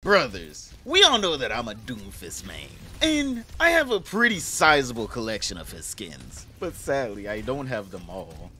Brothers, we all know that I'm a Doomfist main, and I have a pretty sizable collection of his skins, but sadly I don't have them all.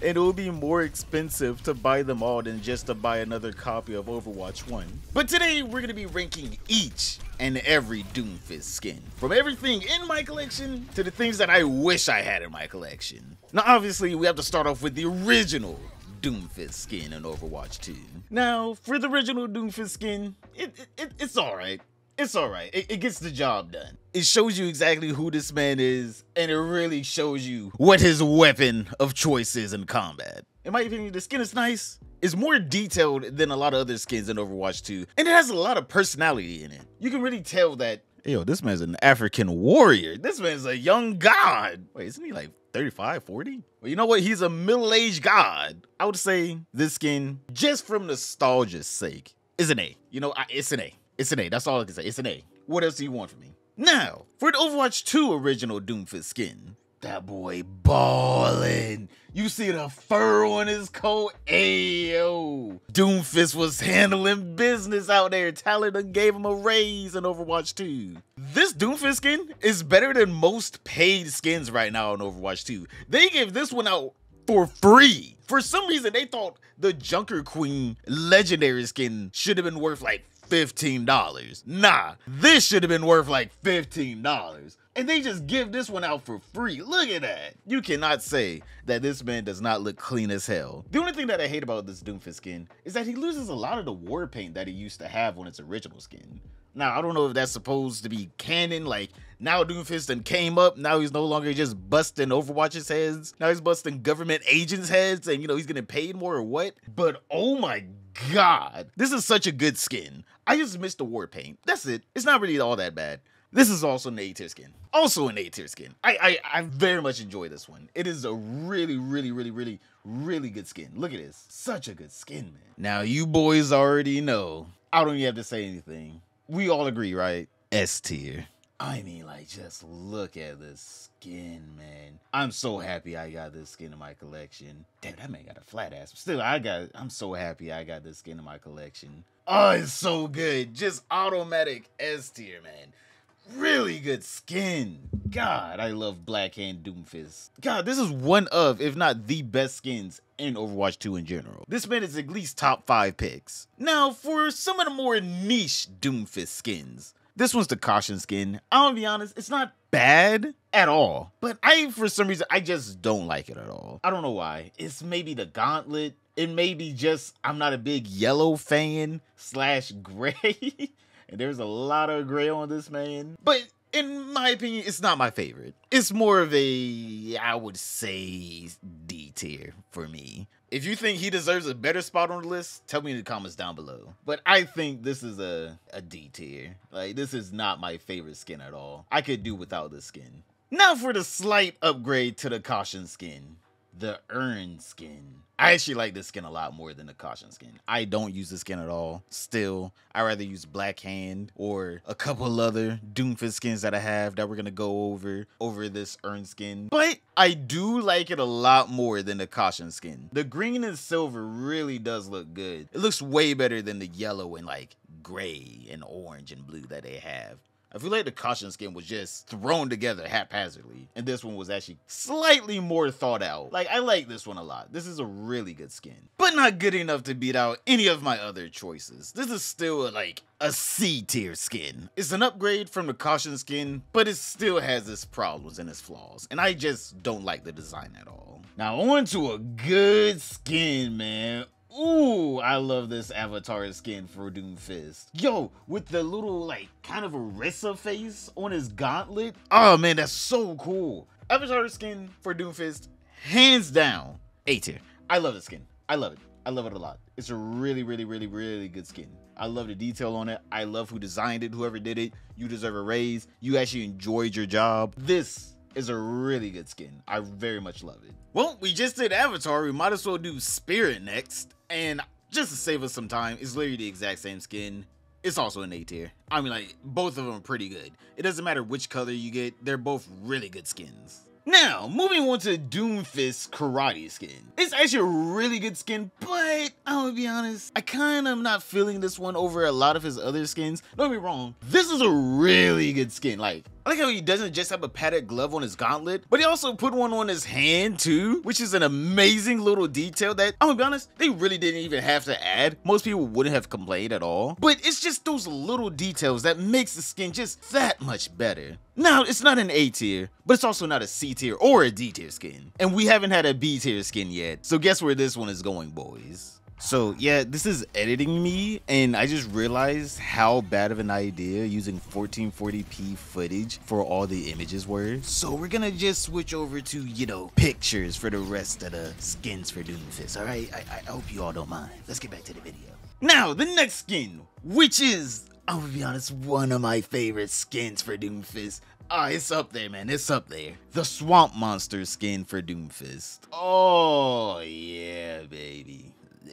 And it will be more expensive to buy them all than just to buy another copy of Overwatch 1. But today we're going to be ranking each and every Doomfist skin, from everything in my collection to the things that I wish I had in my collection. Now obviously we have to start off with the original Doomfist skin in Overwatch 2. Now, for the original Doomfist skin, it, it, it it's alright. It's alright. It, it gets the job done. It shows you exactly who this man is, and it really shows you what his weapon of choice is in combat. In my opinion, the skin is nice. It's more detailed than a lot of other skins in Overwatch 2, and it has a lot of personality in it. You can really tell that, yo, this man's an African warrior. This man's a young god. Wait, isn't he like 35, 40? Well, you know what? He's a middle-aged god. I would say this skin, just from nostalgia's sake, is an A. You know, I, it's an A. It's an A. That's all I can say. It's an A. What else do you want from me? Now, for the Overwatch 2 original Doomfist skin, that boy ballin'. You see the fur on his coat? Ayo. Doomfist was handling business out there. Talon gave him a raise in Overwatch 2. This Doomfist skin is better than most paid skins right now in Overwatch 2. They gave this one out for free. For some reason, they thought the Junker Queen legendary skin should have been worth like $15. Nah, this should have been worth like $15 and they just give this one out for free. Look at that. You cannot say that this man does not look clean as hell. The only thing that I hate about this Doomfist skin is that he loses a lot of the war paint that he used to have on its original skin. Now, I don't know if that's supposed to be canon, like now Doomfist and came up, now he's no longer just busting Overwatch's heads, now he's busting government agents' heads, and you know, he's getting paid more or what? But oh my god, this is such a good skin. I just missed the war paint. That's it. It's not really all that bad. This is also an A tier skin. Also an A tier skin. I, I I very much enjoy this one. It is a really, really, really, really, really good skin. Look at this. Such a good skin, man. Now you boys already know. I don't even have to say anything. We all agree, right? S tier. I mean, like, just look at this skin, man. I'm so happy I got this skin in my collection. Damn, that man got a flat ass. Still, I got, I'm so happy I got this skin in my collection. Oh, it's so good. Just automatic S tier, man really good skin. God, I love Black Hand Doomfist. God, this is one of, if not the best skins in Overwatch 2 in general. This man is at least top 5 picks. Now, for some of the more niche Doomfist skins, this one's the Caution skin. I'm gonna be honest, it's not bad at all. But I, for some reason, I just don't like it at all. I don't know why. It's maybe the gauntlet. It may be just I'm not a big yellow fan slash gray. and there's a lot of gray on this man. But in my opinion, it's not my favorite. It's more of a, I would say, D tier for me. If you think he deserves a better spot on the list, tell me in the comments down below. But I think this is a, a D tier. Like, this is not my favorite skin at all. I could do without this skin. Now for the slight upgrade to the caution skin the Urn skin. I actually like this skin a lot more than the Caution skin. I don't use the skin at all. Still, I rather use Black Hand or a couple other Doomfist skins that I have that we're gonna go over over this Urn skin. But I do like it a lot more than the Caution skin. The green and silver really does look good. It looks way better than the yellow and like gray and orange and blue that they have. I feel like the caution skin was just thrown together haphazardly, and this one was actually slightly more thought out. Like, I like this one a lot. This is a really good skin, but not good enough to beat out any of my other choices. This is still like a C tier skin. It's an upgrade from the caution skin, but it still has its problems and its flaws, and I just don't like the design at all. Now on to a good skin, man. Ooh, I love this avatar skin for Doomfist. Yo, with the little, like, kind of Orisa face on his gauntlet. Oh, man, that's so cool. Avatar skin for Doomfist, hands down, A tier. I love the skin. I love it. I love it a lot. It's a really, really, really, really good skin. I love the detail on it. I love who designed it, whoever did it. You deserve a raise. You actually enjoyed your job. This is a really good skin. I very much love it. Well, we just did Avatar. We might as well do Spirit next. And just to save us some time, it's literally the exact same skin. It's also an A tier. I mean, like, both of them are pretty good. It doesn't matter which color you get, they're both really good skins. Now, moving on to Doomfist Karate skin. It's actually a really good skin, but I'm gonna be honest, I kind of am not feeling this one over a lot of his other skins. Don't me wrong, this is a really good skin. Like, I like how he doesn't just have a padded glove on his gauntlet, but he also put one on his hand too, which is an amazing little detail that, I'm gonna be honest, they really didn't even have to add. Most people wouldn't have complained at all, but it's just those little details that makes the skin just that much better. Now, it's not an A tier, but it's also not a C tier or a D tier skin. And we haven't had a B tier skin yet, so guess where this one is going, boys. So yeah, this is editing me, and I just realized how bad of an idea using 1440p footage for all the images were. So we're gonna just switch over to, you know, pictures for the rest of the skins for Doomfist, alright? I, I hope you all don't mind. Let's get back to the video. Now, the next skin, which is, I'm gonna be honest, one of my favorite skins for Doomfist. Ah, oh, it's up there, man. It's up there. The Swamp Monster skin for Doomfist. Oh, yeah, baby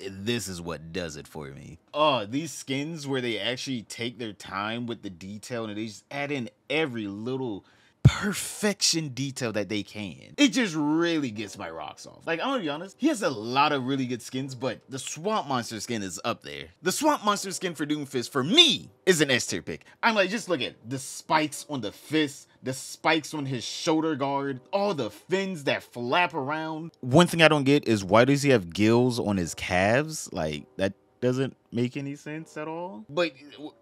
this is what does it for me. Oh, these skins where they actually take their time with the detail and they just add in every little perfection detail that they can. It just really gets my rocks off. Like, I'm gonna be honest, he has a lot of really good skins, but the Swamp Monster skin is up there. The Swamp Monster skin for Doomfist, for me, is an S tier pick. I'm like, just look at the spikes on the fist, the spikes on his shoulder guard, all the fins that flap around. One thing I don't get is why does he have gills on his calves? Like, that doesn't make any sense at all. But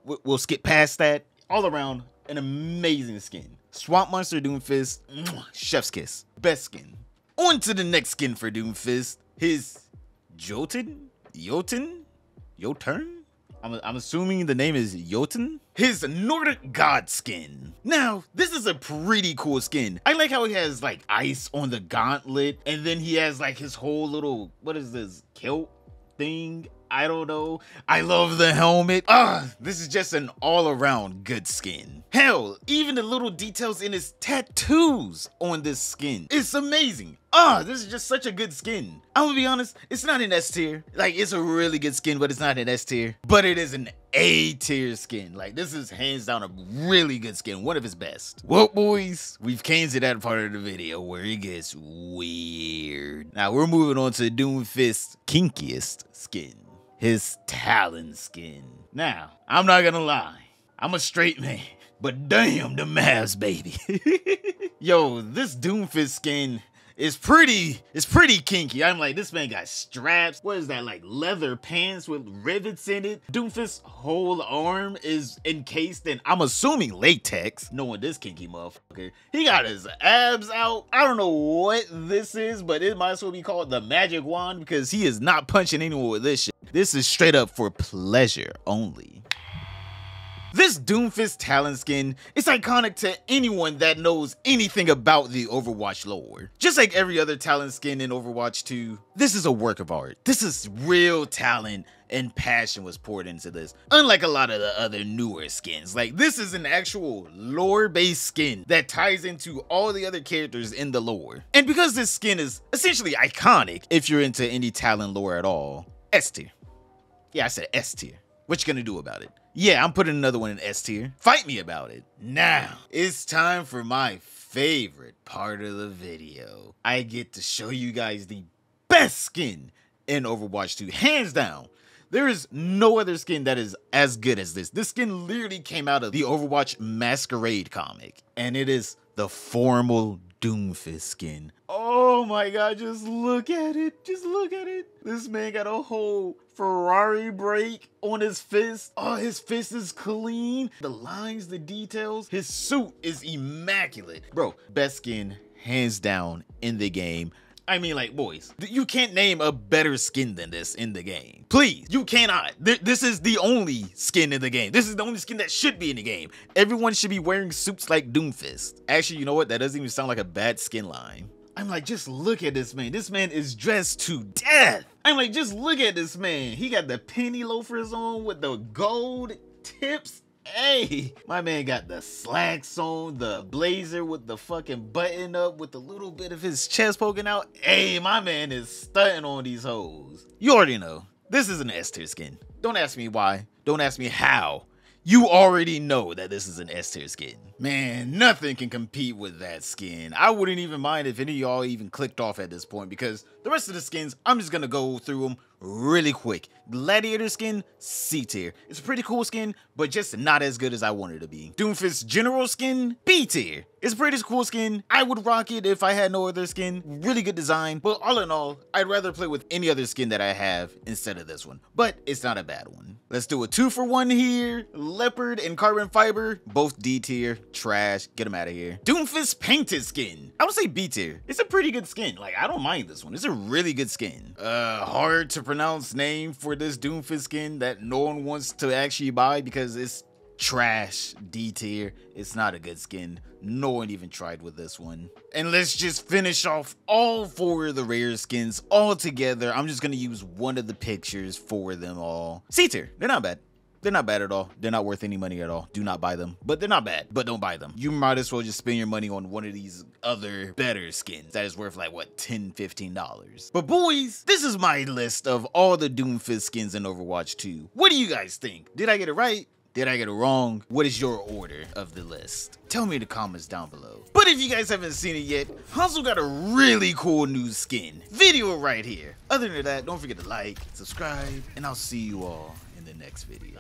we'll skip past that. All around, an amazing skin. Swamp Monster Doomfist, chef's kiss. Best skin. On to the next skin for Doomfist. His Jotun? Jotun? Jotun? I'm, I'm assuming the name is Jotun? His Nordic God skin. Now, this is a pretty cool skin. I like how he has like ice on the gauntlet and then he has like his whole little, what is this, kilt thing I don't know. I love the helmet. Ah, this is just an all around good skin. Hell, even the little details in his tattoos on this skin. It's amazing. Ah, this is just such a good skin. I'm gonna be honest, it's not an S tier. Like, it's a really good skin, but it's not an S tier. But it is an A tier skin. Like, this is hands down a really good skin, one of his best. Well, boys, we've came to that part of the video where it gets weird. Now, we're moving on to Doomfist's kinkiest skin his talon skin. Now, I'm not gonna lie, I'm a straight man, but damn the Mavs, baby. Yo, this Doomfist skin is pretty, it's pretty kinky. I'm like, this man got straps. What is that, like leather pants with rivets in it? Doomfist's whole arm is encased in, I'm assuming latex, knowing this kinky motherfucker. He got his abs out. I don't know what this is, but it might as well be called the magic wand because he is not punching anyone with this shit. This is straight up for pleasure only. This Doomfist talon skin is iconic to anyone that knows anything about the Overwatch lore. Just like every other talon skin in Overwatch 2, this is a work of art. This is real talent and passion was poured into this. Unlike a lot of the other newer skins, like this is an actual lore-based skin that ties into all the other characters in the lore. And because this skin is essentially iconic if you're into any talon lore at all, S tier. Yeah, I said S tier. What you gonna do about it? Yeah, I'm putting another one in S tier. Fight me about it. Now, it's time for my favorite part of the video. I get to show you guys the best skin in Overwatch 2, hands down. There is no other skin that is as good as this. This skin literally came out of the Overwatch Masquerade comic, and it is the formal Doomfist skin. Oh my god, just look at it. Just look at it. This man got a whole Ferrari brake on his fist. Oh, his fist is clean. The lines, the details. His suit is immaculate. Bro, best skin, hands down, in the game. I mean, like, boys, you can't name a better skin than this in the game. Please, you cannot. This is the only skin in the game. This is the only skin that should be in the game. Everyone should be wearing suits like Doomfist. Actually, you know what? That doesn't even sound like a bad skin line. I'm like, just look at this man. This man is dressed to death. I'm like, just look at this man. He got the penny loafers on with the gold tips. Hey, my man got the slacks on, the blazer with the fucking button up with a little bit of his chest poking out. Hey, my man is stunting on these hoes. You already know. This is an S tier skin. Don't ask me why. Don't ask me how. You already know that this is an S tier skin. Man, nothing can compete with that skin. I wouldn't even mind if any of y'all even clicked off at this point because the rest of the skins, I'm just gonna go through them really quick. Gladiator skin, C tier. It's a pretty cool skin, but just not as good as I wanted it to be. Doomfist General skin, B tier. It's a pretty cool skin. I would rock it if I had no other skin. Really good design, but all in all, I'd rather play with any other skin that I have instead of this one. But it's not a bad one. Let's do a two for one here. Leopard and Carbon Fiber, both D tier. Trash. Get them out of here. Doomfist Painted skin. I would say B tier. It's a pretty good skin. Like, I don't mind this one. It's a really good skin. Uh, hard to pronounce name for this Doomfist skin that no one wants to actually buy because it's trash D tier. It's not a good skin. No one even tried with this one. And let's just finish off all four of the rare skins all together. I'm just gonna use one of the pictures for them all. C tier. They're not bad. They're not bad at all. They're not worth any money at all. Do not buy them. But they're not bad. But don't buy them. You might as well just spend your money on one of these other better skins that is worth like what 10 15 dollars but boys this is my list of all the doomfist skins in overwatch 2 what do you guys think did i get it right did I get it wrong? What is your order of the list? Tell me in the comments down below. But if you guys haven't seen it yet, Hanzo got a really cool new skin. Video right here. Other than that, don't forget to like, subscribe, and I'll see you all in the next video.